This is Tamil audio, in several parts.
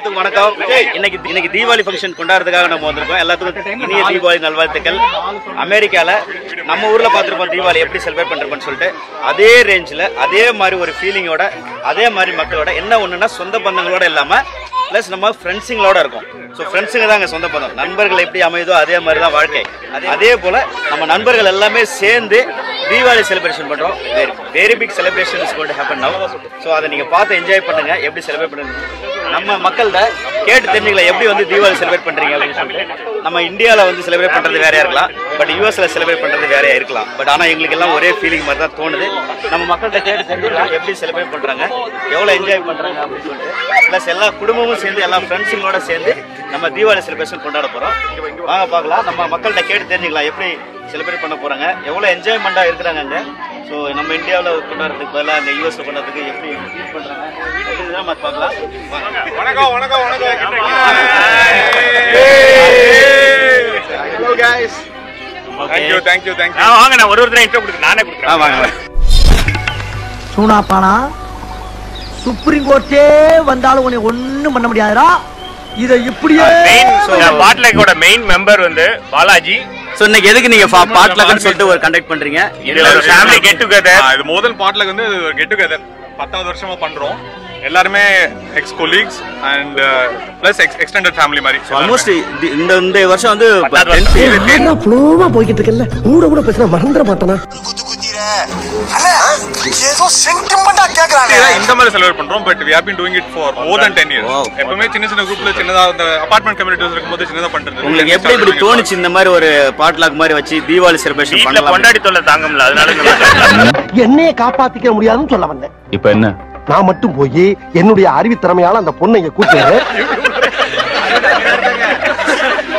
எல்லாத்துக்கும் வணக்கம். இன்னைக்கு இன்னைக்கு தீபாவளி ஃபங்க்ஷன் கொண்டாடுறதுக்காக நம்ம வந்திருக்கோம். எல்லாத்துக்கும் இனிய தீபாவளி நல்வாழ்த்துக்கள். அமெரிக்கால நம்ம ஊர்ல பார்த்துருப்போம் தீபாவளி எப்படி செலிப்ரேட் பண்றோம்னு சொல்லிட்டு. அதே ரேஞ்சில் அதே மாதிரி ஒரு ஃபீலிங்கோட அதே மாதிரி மக்களோட என்ன ஒண்ணுன்னா சொந்த பந்தங்களோட இல்லாம ப்ளஸ் நம்ம ஃப்ரெண்ட்ஸுங்களோட இருக்கும். ஸோ ஃப்ரெண்ட்ஸுங்க தான் தாங்க சொந்த பந்தம். நண்பர்கள் எப்படி அமையுதோ அதே மாதிரி தான் வாழ்க்கை. அதே போல் நம்ம நண்பர்கள் எல்லாமே சேர்ந்து தீபாவளி செலிப்ரேஷன் பண்ணுறோம் very very big celebration is could happen now so அதை நீங்கள் பார்த்து என்ஜாய் பண்ணுங்கள் எப்படி செலிப்ரேட் பண்ணுங்க நம்ம மக்கள்கிட்ட கேட்டு தெரிஞ்சுக்கலாம் எப்படி வந்து தீபாவளி செலிப்ரேட் பண்ணுறீங்க அப்படின்னு சொல்லிட்டு. நம்ம இந்தியாவில் வந்து செலிப்ரேட் பண்ணுறது வேறையாக இருக்கலாம் பட் யூஎஸில் செலிப்ரேட் பண்ணுறது வேறையாக இருக்கலாம். பட் ஆனால் எங்களுக்கு எல்லாம் ஒரே ஃபீலிங் மாதிரி தான் தோணுது. நம்ம மக்கள்கிட்ட கேட்டு தெரிஞ்சுக்கலாம் எப்படி செலிப்ரேட் பண்ணுறாங்க எவ்வளோ என்ஜாய் பண்ணுறாங்க அப்படின்னு சொல்லிட்டு. ப்ளஸ் எல்லா குடும்பமும் சேர்ந்து எல்லா ஃப்ரெண்ட்ஸுங்களோட சேர்ந்து நம்ம தீபாவளி செலிப்ரேஷன் கொண்டாட போகிறோம் வாங்க பார்க்கலாம். நம்ம மக்கள்கிட்ட கேட்டு தெரிஞ்சுக்கலாம் எப்படி செலிப்ரேட் பண்ண போகிறாங்க எவ்வளோ என்ஜாய்மெண்ட்டாக இருக்கிறாங்க அங்கே ஸோ நம்ம இந்தியாவில் கொண்டாடுறதுக்கு பதிலாக அந்த யூஎஸ்ல கொண்டாடுறதுக்கு எப்படி ஃபீல் பண்ணுறாங்க பார்க்கலாம். வணக்கம் வணக்கம் வணக்கம். Hello guys. Okay. Thank you thank you thank you வாங்க நான் ஒரு ஒருத்தர் இன்ட்ரோ கொடுக்குறேன் நானே கொடுக்குறேன். ஆ வாங்க சூனாப்பானா? சுப்ரீம் கோர்ட்டே வந்தாலும் உன்னை ஒண்ணும் பண்ண முடியாதுடா. இத இப்படியே பாட்லக்கோட மெயின் மெம்பர் வந்து பாலாஜி. ஸோ இன்னைக்கு எதுக்கு நீங்க பாட்லக்குன்னு சொல்லிட்டு ஒரு கண்டக்ட் பண்றீங்க? ஃபேமிலி கெட் டுகெதர் இது முதல் பாட்ல வந்து கெட் டுகெதர் பத்தாவது வருஷமா பண்றோம். எல்லாருமே ex colleagues and plus extended family மாதிரி. ஆல்மோஸ்ட் இந்த இந்த வருஷம் வந்து பத்தாவது 10th என்ன ஃப்ளோவா போய்கிட்டு இருக்கல கூட கூட பேசினா மறந்துட மாட்டானா? இந்த மாதிரி செலிப்ரேட் பண்றோம் but we have been doing it for more than 10 years. எப்பவுமே சின்ன சின்ன குரூப்ல சின்னதா அந்த அபார்ட்மெண்ட் கம்யூனிட்டிஸ் இருக்கும்போது சின்னதா பண்றது. உங்களுக்கு எப்படி இப்படி தோணுச்சு இந்த மாதிரி ஒரு பாட்லாக் மாதிரி வச்சு தீபாவளி செலிப்ரேஷன் பண்ணலாம் கொண்டாடி தொல்லை தாங்க முடியல அதனால என்னைய காப்பாத்திக்க முடியாதுன்னு சொல்ல வந்தேன். இப்ப என்ன? நான் மட்டும் போய் என்னுடைய அறிவு திறமையால அந்த பொண்ணை இங்க கூட்டு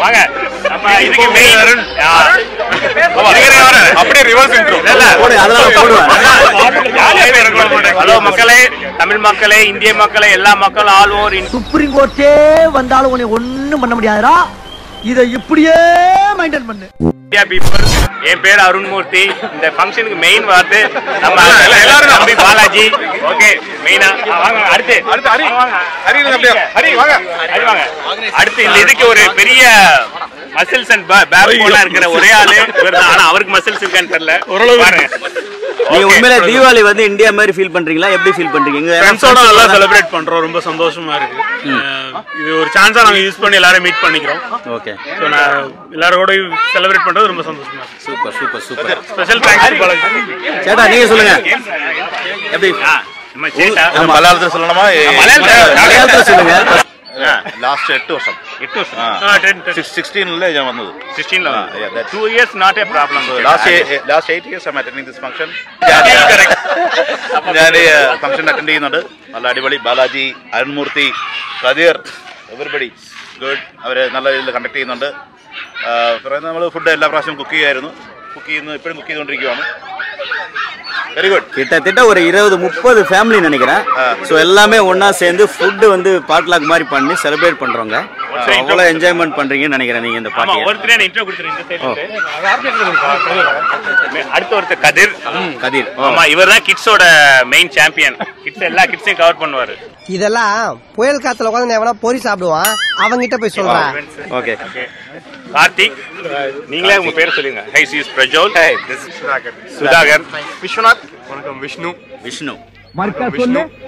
வாங்க. நம்ம இதுக்கு மெயின் அருண். அப்படியே ரிவர்ஸ் இன்ட்ரோ போடு, அதெல்லாம் நான் போடுவேன். ஹலோ மக்களே. தமிழ் மக்களே இந்திய மக்களே எல்லா மக்களும் ஆல் ஓவர் சுப்ரீம் கோர்ட்டே வந்தாலும் உன்னை ஒண்ணும் பண்ண முடியாதுடா. இத இப்படியே மெயின்டைன் பண்ணு. இந்தியா பீப்புள் என் பேர் அருண்மூர்த்தி. இந்த ஃபங்க்ஷனுக்கு மெயின் வார்த்தை நம்ம எல்லாரும் தம்பி பாலாஜி. ஓகே மெயினா வாங்க அடுத்து. அடுத்து ஹரி. வாங்க. ஹரி. ஹரி, வாங்க. ஹரி வாங்க. அடுத்து இந்த இதுக்கு ஒரு பெரிய மசில்ஸ் அண்ட் பேக் போனா இருக்கிற ஒரே ஆளு. ஆனா அவருக்கு மசில்ஸ் இருக்கான்னு தெரியல. பாருங்க. நீங்க உண்மையில தீபாவளி வந்து இந்தியா மாதிரி ஃபீல் பண்றீங்களா? எப்படி ஃபீல் பண்றீங்க? ஃப்ரெண்ட்ஸோட நல்லா செலிப்ரேட் பண்றோம். ரொம்ப சந்தோஷமா இருக்கு. இது ஒரு சான்ஸா நாங்க யூஸ் பண்ணி எல்லாரும் மீட் பண்ணிக்கிறோம். ஓகே ஸோ நான் எல்லாரும் கூட செலிப்ரேட் பண்றது ரொம்ப சந்தோஷமா இருக்கு. Super super super. Special thanks சேட்டா நீங்க சொல்லுங்க. எப்படி? மலையாளத்துல சொல்லணுமா? மலையாளத்துல சொல்லுங்க. ലാസ്റ്റ് എട്ട് വർഷം. എട്ട് വർഷം. സിക്സ്റ്റീനിലെ ഞാൻ വന്നത്. സിക്സ്റ്റീനിലാണ് two years not a problem last last eight years attending this function ഞാൻ eh, ഫംഗ്ഷൻ അറ്റൻഡ് eh, ചെയ്യുന്നുണ്ട്. നല്ല അടിപൊളി ബാലാജി അരുൺമൂർത്തി കതീർ എവറിബഡി ഗുഡ് അവർ നല്ല രീതിയിൽ കണ്ടക്ട് ചെയ്യുന്നുണ്ട്. പറയുന്നത് നമ്മൾ ഫുഡ് എല്ലാ പ്രാവശ്യം കുക്ക് ചെയ്യുമായിരുന്നു കുക്ക് ചെയ്യുന്നു ഇപ്പോഴും കുക്ക് ചെയ്തുകൊണ്ടിരിക്കുകയാണ് வெரி குட் கிட்டத்தட்ட ஒரு இருபது முப்பது ஃபேமிலி நினைக்கிறேன். ஸோ எல்லாமே ஒன்றா சேர்ந்து ஃபுட்டு வந்து பாட்லாக் மாதிரி பண்ணி செலிப்ரேட் பண்ணுறோங்க அவ்வளோ என்ஜாய்மெண்ட் பண்ணுறீங்கன்னு நினைக்கிறேன் நீங்கள் இந்த பாட்டி அடுத்த ஒருத்தர் கதிர். கதிர். ஆமாம் இவர் தான் கிட்ஸோட மெயின் சாம்பியன் கிட்ஸ் எல்லா கிட்ஸையும் கவர் பண்ணுவார். இதெல்லாம் புயல் காத்துல உட்காந்து எவனா பொறி சாப்பிடுவான்? அவங்கிட்ட போய் சொல்றேன் ஓகே கார்த்திக் நீங்களே உங்க பேர் சொல்லுங்க. ஹை சி பிரஜோல் சுதாகர் விஸ்வநாத் வணக்கம் விஷ்ணு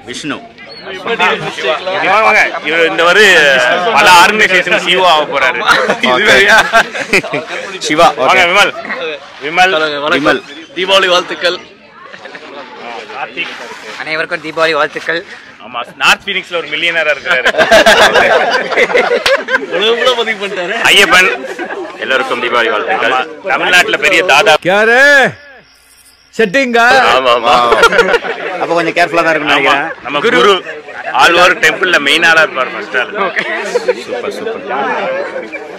விஷ்ணு. இவர் இந்த பல ஆர்கனைசேஷன் சிஓ ஆக போறாரு சிவா வாங்க ஓகே விமல் விமல் விமல் தீபாவளி வாழ்த்துக்கள் அனைவருக்கும் தீபாவளி வாழ்த்துக்கள் ஆமா நார்த் பீனிக்ஸ்ல ஒரு மில்லியனரா இருக்காரு ஐயப்பன் எல்லோருக்கும் தீபாவளி வாழ்த்துக்கள் தமிழ்நாட்டுல பெரிய தாதா யாரு செட்டிங்கா அப்ப கொஞ்சம் கேர்ஃபுல்லா தான் இருக்கும் நினைக்கிறேன். நம்ம குரு. ஆழ்வார் டெம்பிள்ல மெயின் ஆளா இருப்பார் ஃபர்ஸ்ட் ஆள். சூப்பர் சூப்பர்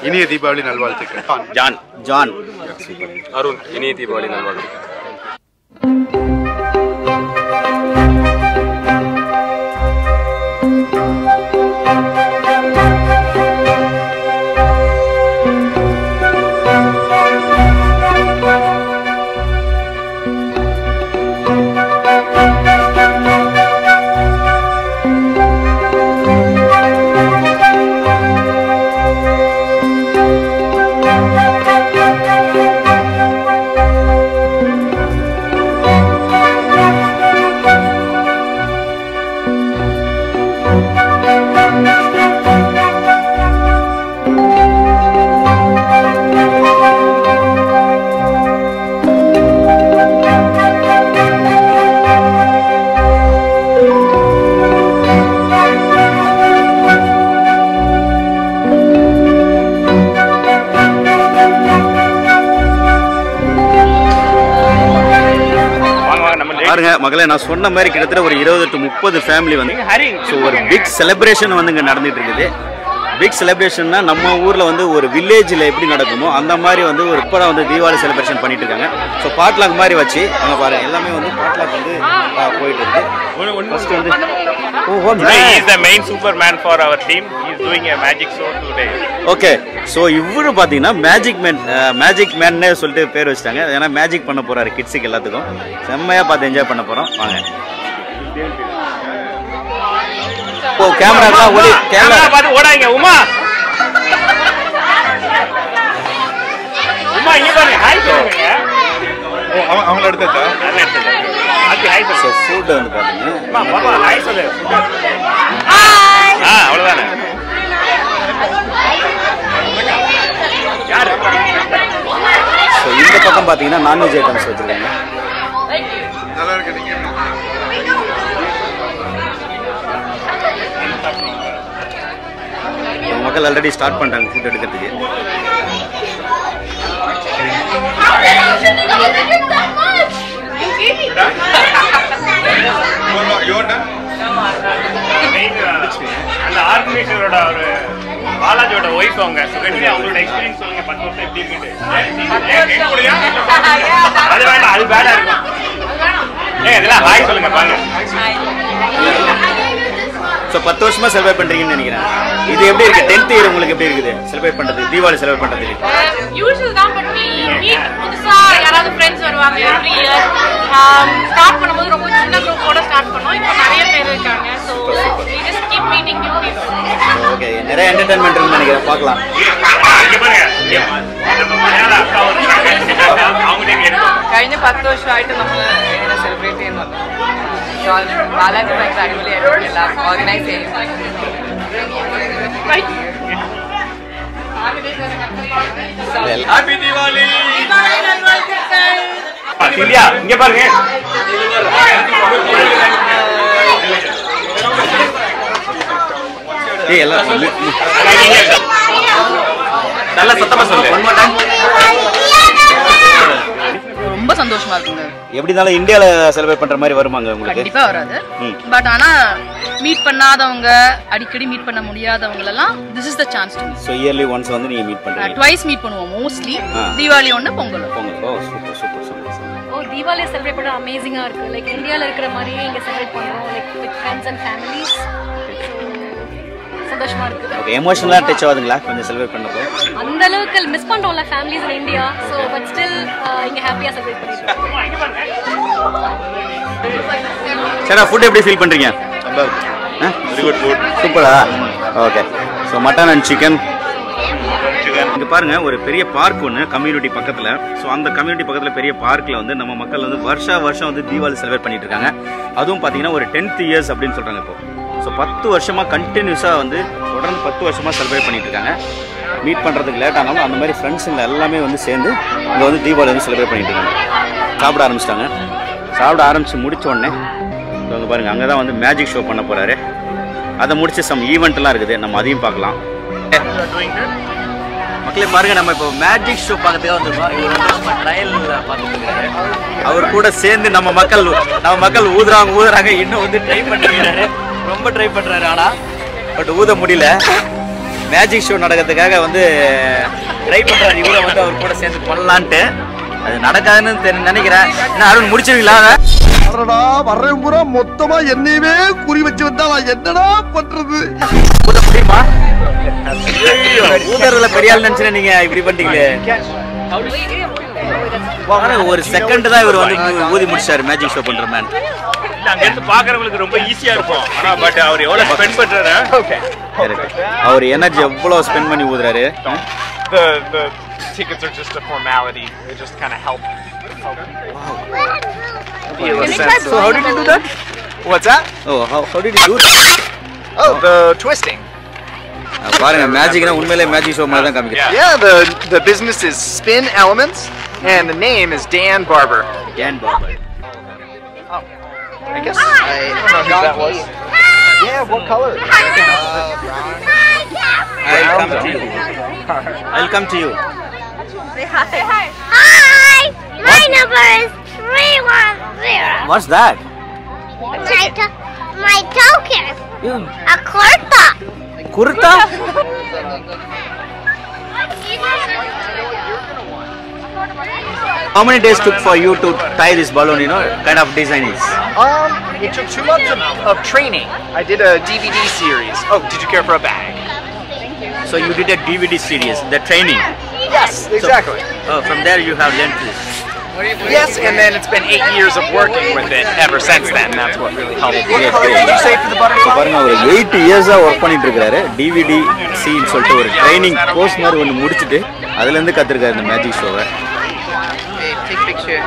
இனிய தீபாவளி நல்வாழ்த்துக்கள். ஜான் ஜான் சூப்பர் அருண் இனிய தீபாவளி நல்வாழ்த்துக்கள். பாருங்க மகளே நான் சொன்ன மாதிரி கிட்டத்தட்ட ஒரு இருபது டு முப்பது ஃபேமிலி வந்து ஸோ ஒரு பிக் செலிப்ரேஷன் வந்து இங்கே நடந்துட்டு இருக்குது. பிக் செலிப்ரேஷன்னா நம்ம ஊரில் வந்து ஒரு வில்லேஜில் எப்படி நடக்குமோ அந்த மாதிரி வந்து ஒரு இப்போ வந்து தீபாவளி செலிப்ரேஷன் பண்ணிட்டு இருக்காங்க ஸோ பாட்லாக் மாதிரி வச்சு அங்கே பாருங்க எல்லாமே வந்து பாட்லாக் வந்து போயிட்டு இருக்கு ஃபர்ஸ்ட் வந்து ஓ ஓ Today he is the main superman for our team. He is doing a magic show today. Okay so இவரு பார்த்தீங்கன்னா மேஜிக் மேன் மேஜிக் மேன்னே சொல்லிட்டு பேர் வச்சுட்டாங்க. ஏன்னா மேஜிக் பண்ண போறாரு கிட்ஸுக்கு எல்லாத்துக்கும். செம்மையாக பார்த்து என்ஜாய் பண்ண போகிறோம் வாங்க. ஓ கேமரா ஒளி கேமரா கேமரா பார்த்து ஓடாங்க உமா. உமா இங்க பாருங்க ஹாய் சொல்லுங்க. ஓ, அவங்க- அவங்கள எடுத்தாச்சா நல்லா எடுத்துங்க ஆக்கி ஹாய் ஸோ சொல்லு ஃபுட் வந்து பார்த்தீங்கன்னா உமா பாப்பா ஹாய் சொல்லு. ஆ அவ்வளவுதானே. யாரு? ஸோ இந்த பக்கம் பார்த்தீங்கன்னா நான்வெஜ் ஐட்டம்ஸ் வச்சுருக்காங்க. நல்லா இருக்கு நீங்க மக்கள் ஆல்ரெடி ஸ்டார்ட் பண்ணிட்டாங்க ஃபுட் எடுக்கிறதுக்கு. அந்த ஆர்கனைசரோட ஒரு பாலாஜியோட ஒய்ஃப் அவங்க சுகன்யா அவங்களோட எக்ஸ்பீரியன்ஸ் சொல்லுங்க பத்து வருஷம் எப்படி இருக்குது? அது வேண்டாம் அது பேடா இருக்கும். ஏ இதெல்லாம் ஹாய் சொல்லுங்க பாருங்க ஸோ பத்து வருஷமா செலிப்ரேட் பண்றீங்கன்னு நினைக்கிறேன் இது எப்படி இருக்கு டென்த் இயர் உங்களுக்கு எப்படி இருக்குது செலிப்ரேட் பண்றது தீபாவளி செலிப்ரேட் பண்றதுக்கு யூஷுவல் தான் பட் மீ மீட் புதுசா யாராவது ஃப்ரெண்ட்ஸ் வருவாங்க எவ்ரி இயர் ஸ்டார்ட் பண்ணும்போது ரொம்ப சின்ன குரூப்போட ஸ்டார்ட் பண்ணோம் இப்போ நிறைய பேர் இருக்காங்க so we just keep meeting new people okay நிறைய என்டர்டைன்மெண்ட் இருக்குன்னு நினைக்கிறேன் பார்க்கலாம் இங்க பாருங்க இங்க நம்ம மலையாள அக்கா ஒரு அவங்க எடுக்கும் കഴിഞ്ഞ പത്ത് വർഷമായിട്ട് നമ്മൾ ഇങ്ങനെ സെലിബ്രേറ്റ് ചെയ്യുന്നുണ്ട് y'all Bala is my incredible everyday love organized savings. Right. Well, happy Diwali! India, இங்க பாருங்க ஏய் எல்லாம் சொல்லு நல்லா சத்தமா சொல்லு ஒன் மோர் டைம் ரொம்ப சந்தோஷமா இருக்குங்க. எப்படி இருந்தாலும் இந்தியாவில் செலிப்ரேட் பண்ற மாதிரி வருமாங்க உங்களுக்கு? கண்டிப்பா வராது. பட் ஆனா மீட் பண்ணாதவங்க அடிக்கடி மீட் பண்ண முடியாதவங்க எல்லாம் this is the chance to so yearly once வந்து நீங்க மீட் பண்றீங்க. ட்வைஸ் மீட் பண்ணுவோம் மோஸ்ட்லி. தீபாவளி ஒன்று பொங்கல். பொங்கல். ஓ சூப்பர் சூப்பர் சூப்பர் ஓ தீபாவளி செலிப்ரேட் பண்ண அமேசிங்காக இருக்குது லைக் இந்தியாவில் இருக்கிற மாதிரியே இங்கே செலிப்ரேட் பண்ணுறோம் like with friends and families சந்தோஷமாக இருக்குது. ஓகே எமோஷனலாக டச் ஆகுதுங்களா? கொஞ்சம் செலிப்ரேட் பண்ணப்போ அந்த அளவுக்கு miss பண்ணுறோம்ல families in India so but still இங்கே ஹாப்பியாக செலிப்ரேட் பண்ணிட்டு சரி ஃபுட் எப்படி ஃபீல் பண்றீங்க? நல்லா இருக்கு வெரி குட் ஃபுட் சூப்பரா? Okay so mutton and chicken இங்க பாருங்க ஒரு பெரிய பார்க் ஒன்று கம்யூனிட்டி பக்கத்துல. ஸோ அந்த கம்யூனிட்டி பக்கத்துல பெரிய பார்க்ல வந்து நம்ம மக்கள் வந்து வருஷா வருஷம் வந்து தீபாவளி செலிப்ரேட் பண்ணிட்டு இருக்காங்க. அதுவும் பாத்தீங்கன்னா ஒரு டென்த் இயர்ஸ் அப்படின்னு சொல்றாங்க இப்போ. ஸோ பத்து வருஷமாக கண்டினியூஸாக வந்து தொடர்ந்து பத்து வருஷமாக செலிப்ரேட் பண்ணிகிட்டு இருக்காங்க மீட் பண்ணுறதுக்கு லேட் ஆனாலும் அந்த மாதிரி ஃப்ரெண்ட்ஸுங்க எல்லாமே வந்து சேர்ந்து இங்கே வந்து தீபாவளி வந்து செலிப்ரேட் பண்ணிகிட்டு இருக்காங்க சாப்பிட ஆரம்பிச்சிட்டாங்க. சாப்பிட ஆரம்பித்து முடித்த உடனே இதோ இங்க பாருங்க அங்கே தான் வந்து மேஜிக் ஷோ பண்ண போகிறாரு அதை முடிச்சு சம் ஈவெண்ட்லாம் இருக்குது. நம்ம அதையும் பார்க்கலாம். மக்களே பாருங்க நம்ம இப்போ மேஜிக் ஷோ பார்க்கறதுக்காக வந்திருக்கோம். இவர் வந்து நம்ம ட்ரையல் பார்த்துட்டு இருக்காரு அவர் கூட சேர்ந்து நம்ம மக்கள் நம்ம மக்கள் ஊதுறாங்க ஊதுறாங்க இன்னும் வந்து ட்ரை பண்ணிருக்காரு ரொம்ப ட்ரை பண்றாரு ஆனா பட் ஊத முடியல. மேஜிக் ஷோ நடக்கிறதுக்காக வந்து ட்ரை பண்றாரு. இவரை வந்து அவர் கூட சேர்ந்து பண்ணலான்ட்டு. அது நடக்காதுன்னு தெரி- நினைக்கிறேன். என்ன அருண் முடிச்சிருவீங்களா அடடா வர்றேன் பூரா மொத்தமா என்னையவே குறி வச்சு வந்தா நான் என்னடா பண்றது? ஊத முடியுமா? ஊதுறதுல பெரிய ஆள் நினைச்சு நீங்க இப்படி பண்ணிட்டீங்களே. ஒரு செகண்ட் தான் இவர் வந்து ஊதி முடிச்சாரு. மேஜிக் ஷோ பண்ற man இல்ல அங்க இருந்து பாக்குறவங்களுக்கு ரொம்ப ஈஸியா இருக்கும் ஆனா பட் அவர் எவ்வளவு ஸ்பெண்ட் பண்றாரு அவர் எனர்ஜி எவ்வளவு ஸ்பெண்ட் பண்ணி ஊதுறாரு The the tickets are just a formality. They just kind of help. Feel a sense So how did you do that? What's that? Oh, how, how did you do that? Oh, the twisting. அஹ் பாருங்க மேஜிக்னா உண்மையிலே மேஜிக் ஷோ மாதிரி தான் காமிக்கிறேன் Yeah, the the business is Spin Elements, and the name is Dan Barber. Dan Barber. I guess I, I don't know who that was. Yeah, what color? Uh, brown. I'll come to you. I'll come to you. Say hi. Hi. Hi! My number is 310. What's that? My, to my token. You. A kurta. Kurta? How many days took for you to tie this balloon, you know, kind of design is? Um, it took two months of, of training. I did a DVD series. Oh, did you care for a bag? So you did a DVD series, the training. Yes, exactly. Oh, from there you have learned this. Yes, and then it's been eight years of working with it ever since then. That's what really helped. Great, What color great. did you say for the So butterfly? பாருங்க ஒரு எயிட் இயர்ஸாக ஒர்க் பண்ணிட்டு இருக்காரு டிவிடி சின்னு சொல்லிட்டு ஒரு ட்ரைனிங் கோர்ஸ் மாதிரி ஒன்று முடிச்சுட்டு அதுலேருந்து கற்றுருக்காரு இந்த மேஜிக் ஷோவை Wait, take picture.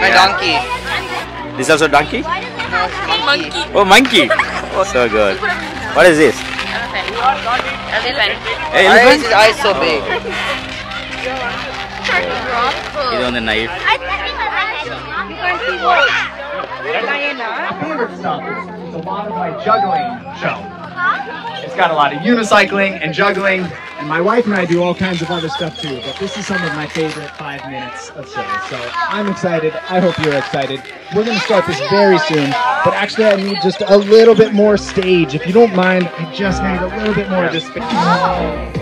My yeah. donkey. This also donkey? No, monkey. Oh, monkey. Oh, so good. What is this? Elephant. Elephant. Hey, elephant? Why is his eyes so big? Oh. He's on the knife. Diana. Favorite stuff. It's a lot of my juggling show. It's got a lot of unicycling and juggling. And my wife and I do all kinds of other stuff too, but this is some of my favorite five minutes of shows. So I'm excited. I hope you're excited. We're going to start this very soon, but actually I need just a little bit more stage. If you don't mind, I just need a little bit more of this.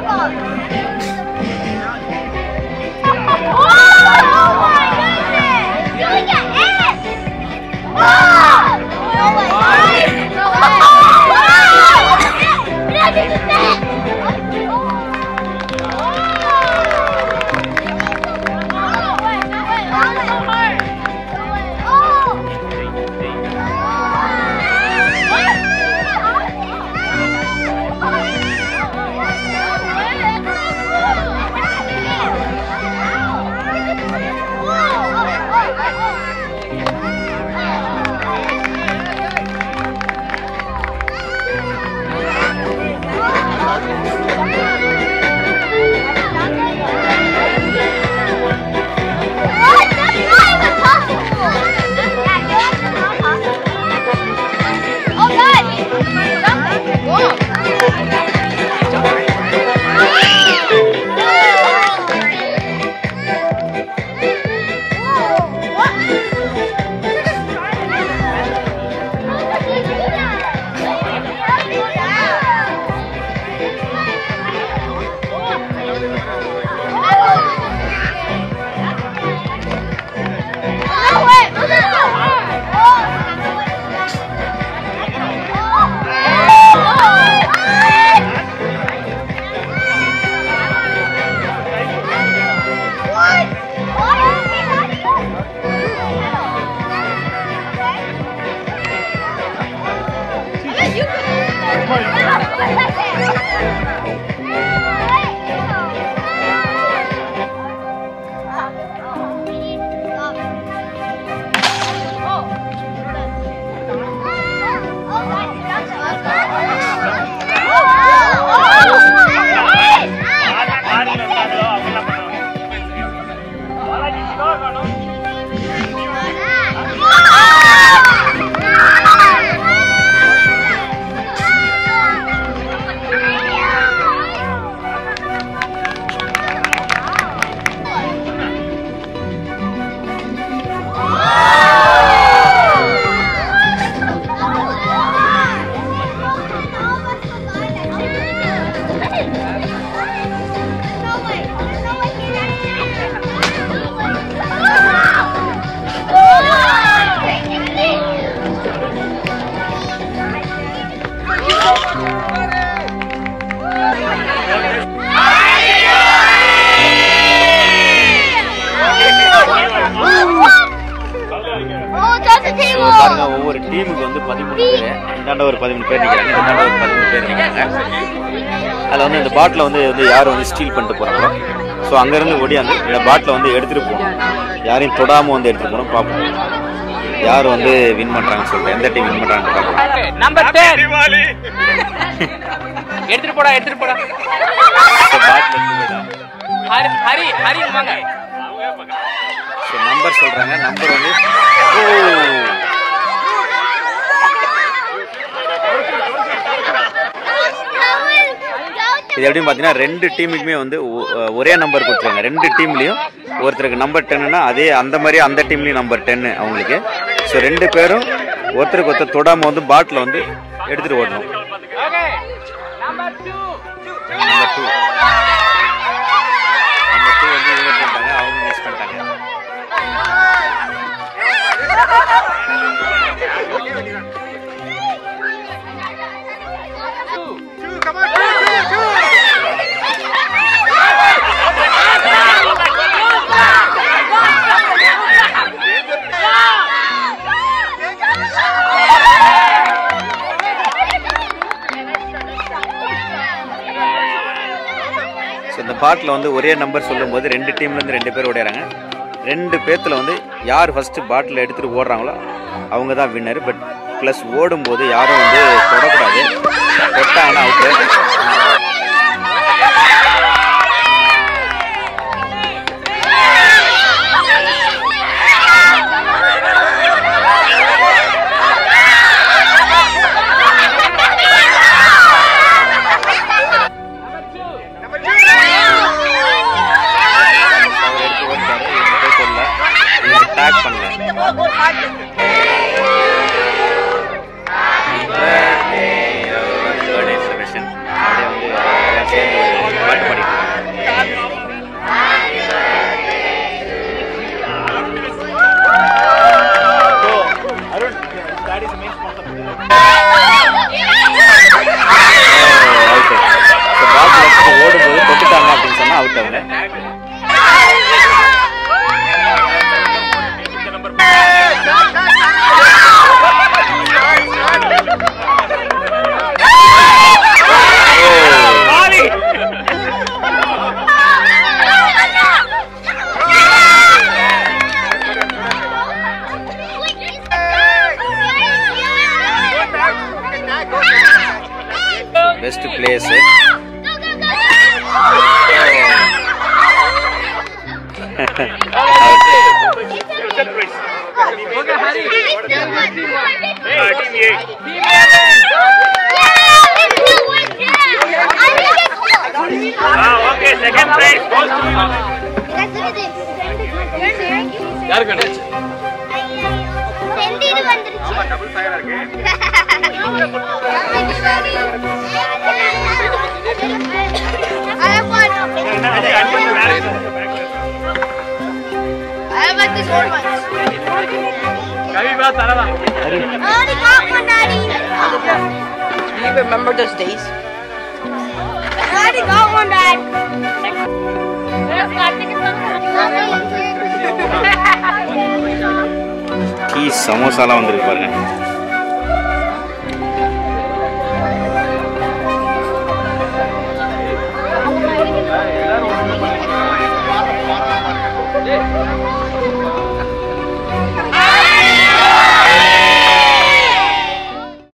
了。பதிமூணு பேர். இந்தாண்ட ஒரு பதிமூணு பேர் நிற்கிறாங்க இந்தாண்ட ஒரு பதிமூணு பேர் நிற்கிறாங்க அதில் வந்து இந்த பாட்டில் வந்து வந்து யார் வந்து ஸ்டீல் பண்ணிட்டு போகிறாங்களோ ஸோ அங்கேருந்து ஓடியாந்து இந்த பாட்டில் வந்து எடுத்துகிட்டு போகணும். யாரையும் தொடாமல் வந்து எடுத்துகிட்டு போகணும் பார்ப்போம் யார் வந்து வின் பண்ணுறாங்கன்னு சொல்லிட்டு எந்த டீம் வின் பண்ணுறாங்கன்னு பார்ப்போம் நம்பர் டென் எடுத்துட்டு போடா எடுத்துட்டு போடா. ஹரி ஹரி ஹரி வாங்க. ஸோ நம்பர் சொல்கிறாங்க நம்பர் வந்து ஓ இது எப்படின்னு பார்த்தீங்கன்னா ரெண்டு டீமுக்குமே வந்து ஒ- ஒரே நம்பர் கொடுத்துருவாங்க. ரெண்டு டீம்லேயும் ஒருத்தருக்கு நம்பர் டென்னுனா அதே அந்த மாதிரி அந்த டீம்லேயும் நம்பர் டென்னு அவங்களுக்கு. ஸோ ரெண்டு பேரும் ஒருத்தருக்கு ஒருத்தர் தொடாமல் வந்து பாட்டில் வந்து எடுத்துகிட்டு ஓடணும். Number two number two come on, bottle வந்து ஒரே நம்பர் சொல்லும்போது ரெண்டு டீம்லேருந்து ரெண்டு பேர் ஓடிறாங்க. ரெண்டு பேர்த்தில் வந்து யார் ஃபஸ்ட்டு பாட்டில் எடுத்துகிட்டு ஓடுறாங்களோ அவங்க தான் வின்னர் பட் ப்ளஸ் ஓடும்போது யாரும் வந்து தொடக்கூடாது. தொட்டாங்கன்னா out best place okay second prize யாருக்கு வந்துச்சு I have one. I have like this old one. कभी बात सारा था। अरे। अरे कहाँ Manali? Do you remember those days? Manali कहाँ मनाली? की समोसा लाऊं तेरे पर ने।